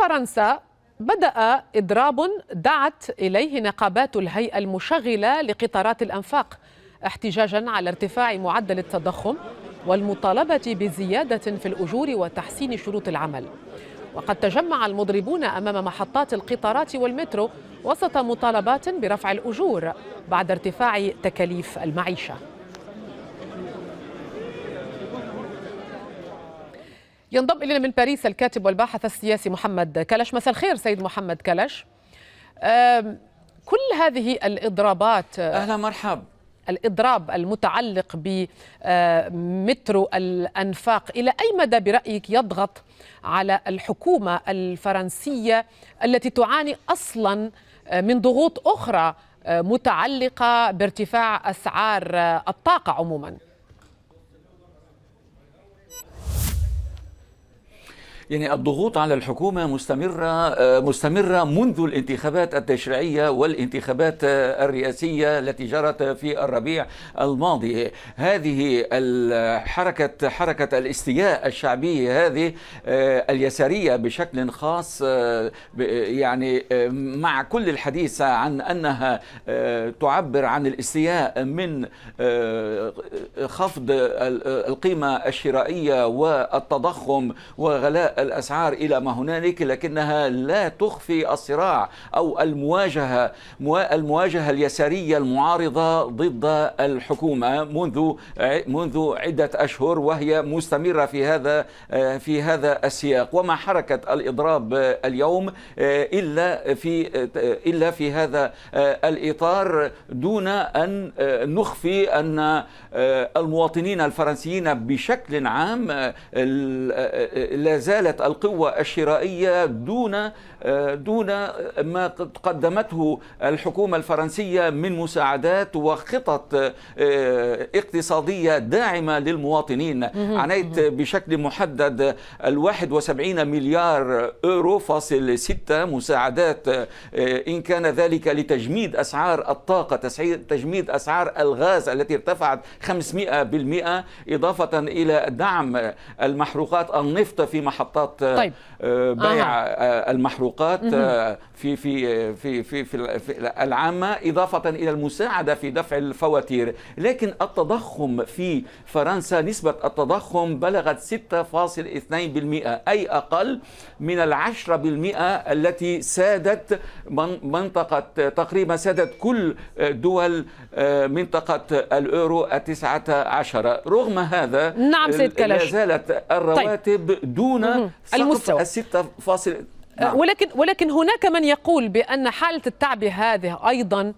فرنسا بدأ إضراب دعت إليه نقابات الهيئة المشغلة لقطارات الأنفاق احتجاجا على ارتفاع معدل التضخم والمطالبة بزيادة في الأجور وتحسين شروط العمل. وقد تجمع المضربون أمام محطات القطارات والمترو وسط مطالبات برفع الأجور بعد ارتفاع تكاليف المعيشة. ينضم إلينا من باريس الكاتب والباحث السياسي محمد كلش. مساء الخير سيد محمد كلش. كل هذه الإضرابات أهلا مرحب الإضراب المتعلق بمترو الأنفاق إلى أي مدى برأيك يضغط على الحكومة الفرنسية التي تعاني أصلا من ضغوط أخرى متعلقة بارتفاع أسعار الطاقة عموماً؟ يعني الضغوط على الحكومة مستمرة مستمرة منذ الانتخابات التشريعية والانتخابات الرئاسية التي جرت في الربيع الماضي. هذه الحركة حركة الاستياء الشعبية هذه اليسارية بشكل خاص يعني مع كل الحديث عن أنها تعبر عن الاستياء من خفض القيمة الشرائية والتضخم وغلاء الأسعار إلى ما هنالك لكنها لا تخفي الصراع أو المواجهة المواجهة اليسارية المعارضة ضد الحكومة منذ منذ عدة أشهر وهي مستمرة في هذا في هذا السياق. وما حركة الإضراب اليوم إلا في إلا في هذا الإطار دون أن نخفي أن المواطنين الفرنسيين بشكل عام لا زالت القوة الشرائية دون دون ما قدمته الحكومة الفرنسية من مساعدات وخطط اقتصادية داعمة للمواطنين. عنيت بشكل محدد الواحد وسبعين مليار أورو فاصل ستة مساعدات إن كان ذلك لتجميد أسعار الطاقة تجميد أسعار الغاز التي ارتفعت 500% إضافة إلى دعم المحروقات النفط في محطات طيب. بيع آه. المحروقات في في في في في العامة إضافة إلى المساعدة في دفع الفواتير لكن التضخم في فرنسا نسبة التضخم بلغت 6.2% أي أقل من العشرة بالمئة التي سادت منطقة تقريبا سادت كل دول منطقة الأورو التسعة عشر رغم هذا نعم سيد كلاش لا زالت الرواتب طيب. دون المستوى. الستة فاصل نعم. ولكن ولكن هناك من يقول بأن حالة التعبئه هذه أيضا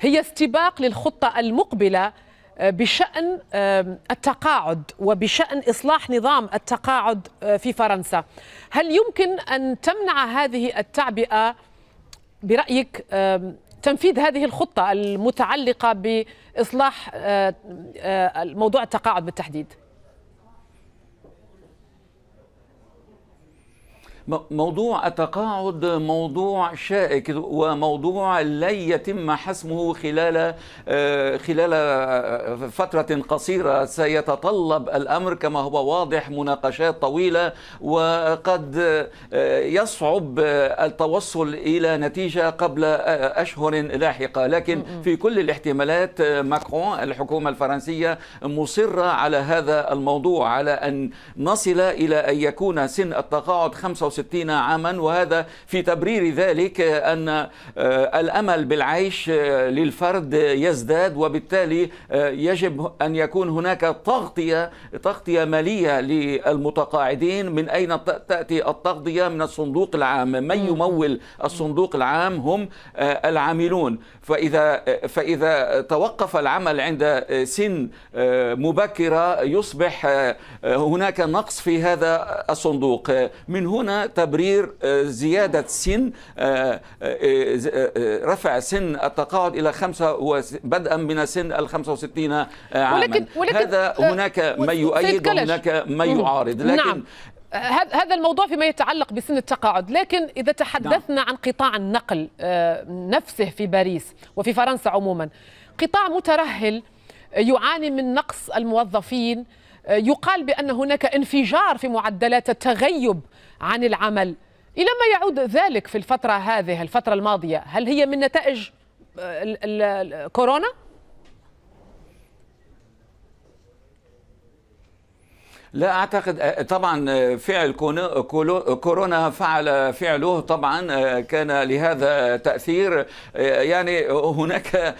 هي استباق للخطة المقبلة بشأن التقاعد وبشأن إصلاح نظام التقاعد في فرنسا. هل يمكن أن تمنع هذه التعبئه برأيك تنفيذ هذه الخطة المتعلقة بإصلاح موضوع التقاعد بالتحديد؟ موضوع التقاعد موضوع شائك وموضوع لن يتم حسمه خلال خلال فترة قصيرة. سيتطلب الأمر كما هو واضح مناقشات طويلة وقد يصعب التوصل إلى نتيجة قبل أشهر لاحقة. لكن في كل الاحتمالات ماكرون الحكومة الفرنسية مصرة على هذا الموضوع على أن نصل إلى أن يكون سن التقاعد 65 65 عاما وهذا في تبرير ذلك أن الأمل بالعيش للفرد يزداد وبالتالي يجب أن يكون هناك تغطية تغطية مالية للمتقاعدين. من أين تأتي التغطية؟ من الصندوق العام. من يمول الصندوق العام؟ هم العاملون. فإذا فإذا توقف العمل عند سن مبكرة يصبح هناك نقص في هذا الصندوق. من هنا تبرير زيادة سن رفع سن التقاعد إلى خمسة بدءا من سن ال 65 عاما. ولكن ولكن هذا هناك من يؤيد وهناك من يعارض. لكن نعم. هذا الموضوع فيما يتعلق بسن التقاعد. لكن إذا تحدثنا نعم. عن قطاع النقل نفسه في باريس وفي فرنسا عموما قطاع مترهل يعاني من نقص الموظفين يقال بأن هناك انفجار في معدلات التغيب عن العمل إلى ما يعود ذلك في الفترة هذه الفترة الماضية هل هي من نتائج كورونا؟ لا أعتقد طبعا فعل كورونا فعل فعله طبعا كان لهذا تأثير. يعني هناك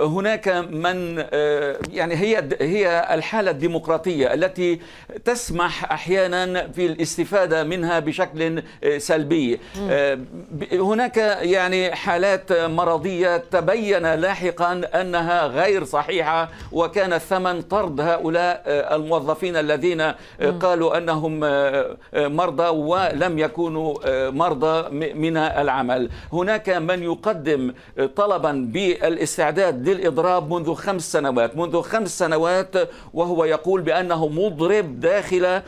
هناك من يعني هي هي الحالة الديمقراطية التي تسمح أحيانا في الاستفادة منها بشكل سلبي. هناك يعني حالات مرضية تبين لاحقا أنها غير صحيحة وكان الثمن طرد هؤلاء الموظفين الذين الذين قالوا أنهم مرضى ولم يكونوا مرضى من العمل. هناك من يقدم طلبا بالاستعداد للإضراب منذ خمس سنوات. منذ خمس سنوات وهو يقول بأنه مضرب داخل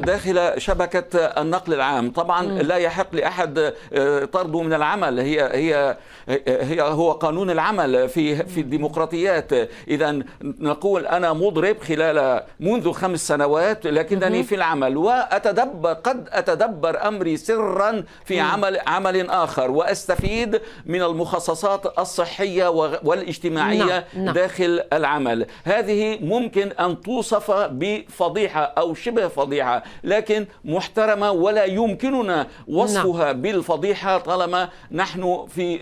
داخل شبكة النقل العام. طبعا لا يحق لأحد طرده من العمل. هي هي هي هو قانون العمل في في الديمقراطيات. اذا نقول أنا مضرب خلال منذ خمس سنوات لكنني في العمل وأتدبر قد أتدبر أمري سرا في عمل عمل آخر وأستفيد من المخصصات الصحية والاجتماعية نعم. نعم. داخل العمل هذه ممكن أن توصف بفضيحة أو شبه فضيحة لكن محترمة ولا يمكننا وصفها نعم. بالفضيحة طالما نحن في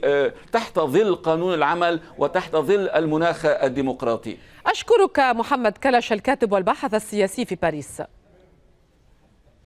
تحت ظل قانون العمل وتحت ظل المناخ الديمقراطي أشكرك محمد كلش الكاتب والباحث السياسي في باريس.